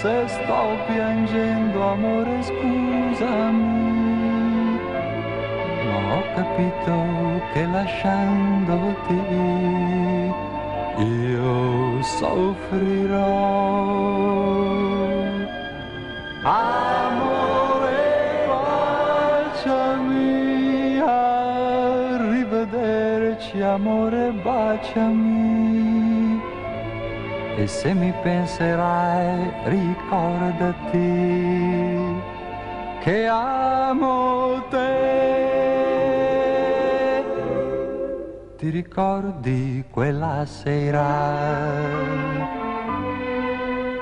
se sto piangendo amore scusami, ma ho capito che lasciandoti io soffrirò. Amore, baciami, arrivederci, amore, baciami. E se mi penserai, ricordati che amo te. Ti ricordi quella sera?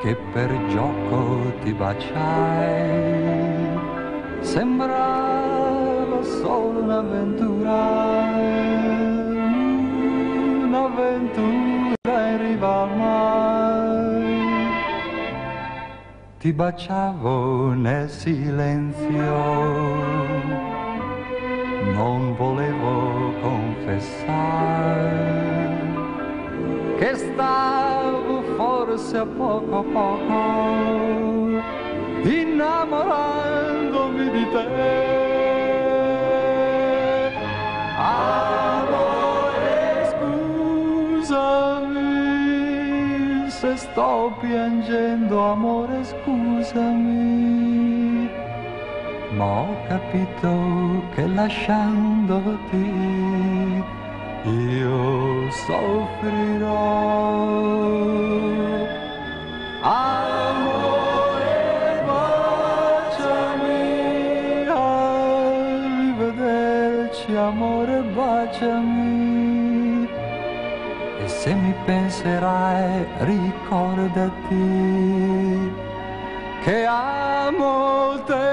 che per gioco ti baciai, sembrava solo un'avventura, Ti baciavo nel silenzio, non volevo confessare che stavo forse a poco a poco innamorandomi di te. Se sto piangendo, amore, scusami. Ma ho capito che lasciandoti io soffrirò. Amore, amore, baciami. E se mi penserai, ricordati che amo te.